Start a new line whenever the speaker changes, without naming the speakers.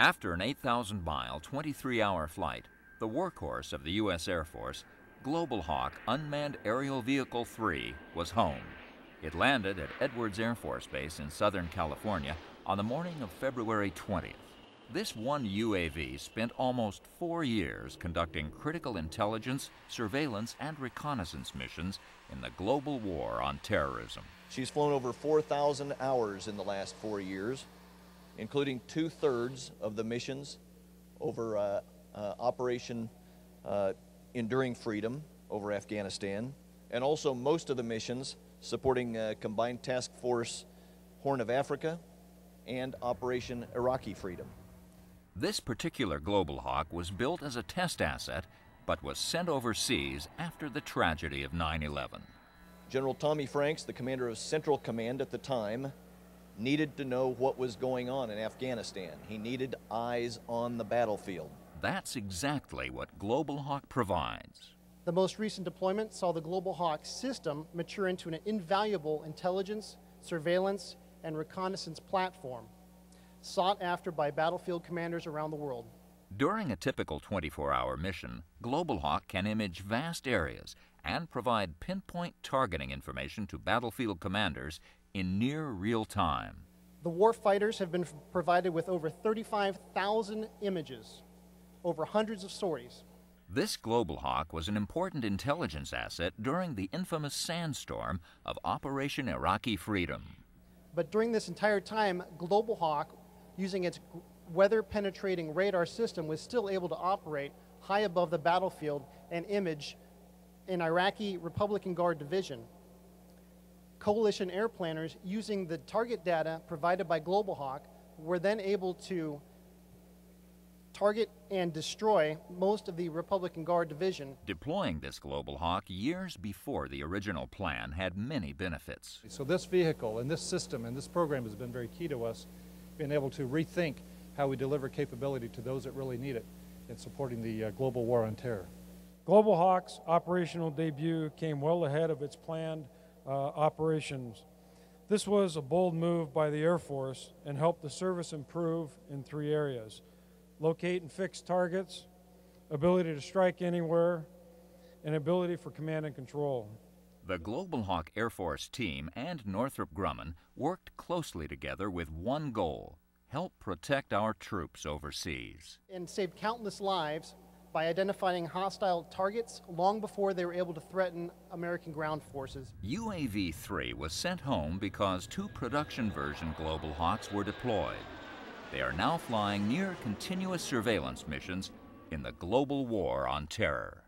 After an 8,000 mile, 23 hour flight, the workhorse of the U.S. Air Force, Global Hawk Unmanned Aerial Vehicle 3 was home. It landed at Edwards Air Force Base in Southern California on the morning of February 20th. This one UAV spent almost four years conducting critical intelligence, surveillance, and reconnaissance missions in the global war on terrorism.
She's flown over 4,000 hours in the last four years, including two thirds of the missions over uh, uh, Operation uh, Enduring Freedom over Afghanistan, and also most of the missions supporting uh, Combined Task Force Horn of Africa and Operation Iraqi Freedom.
This particular Global Hawk was built as a test asset, but was sent overseas after the tragedy of 9 11.
General Tommy Franks, the commander of Central Command at the time, needed to know what was going on in Afghanistan. He needed eyes on the battlefield.
That's exactly what Global Hawk provides.
The most recent deployment saw the Global Hawk system mature into an invaluable intelligence, surveillance, and reconnaissance platform sought after by battlefield commanders around the world.
During a typical 24 hour mission, Global Hawk can image vast areas and provide pinpoint targeting information to battlefield commanders in near real time.
The warfighters have been provided with over 35,000 images, over hundreds of stories.
This Global Hawk was an important intelligence asset during the infamous sandstorm of Operation Iraqi Freedom.
But during this entire time, Global Hawk using its weather penetrating radar system, was still able to operate high above the battlefield and image an Iraqi Republican Guard division. Coalition air planners using the target data provided by Global Hawk were then able to target and destroy most of the Republican Guard division.
Deploying this Global Hawk years before the original plan had many benefits.
So this vehicle and this system and this program has been very key to us being able to rethink how we deliver capability to those that really need it in supporting the uh, global war on terror.
Global Hawk's operational debut came well ahead of its planned uh, operations. This was a bold move by the Air Force and helped the service improve in three areas locate and fix targets, ability to strike anywhere, and ability for command and control.
The Global Hawk Air Force team and Northrop Grumman worked closely together with one goal help protect our troops overseas.
And saved countless lives by identifying hostile targets long before they were able to threaten American ground forces.
UAV 3 was sent home because two production version Global Hawks were deployed. They are now flying near continuous surveillance missions in the global war on terror.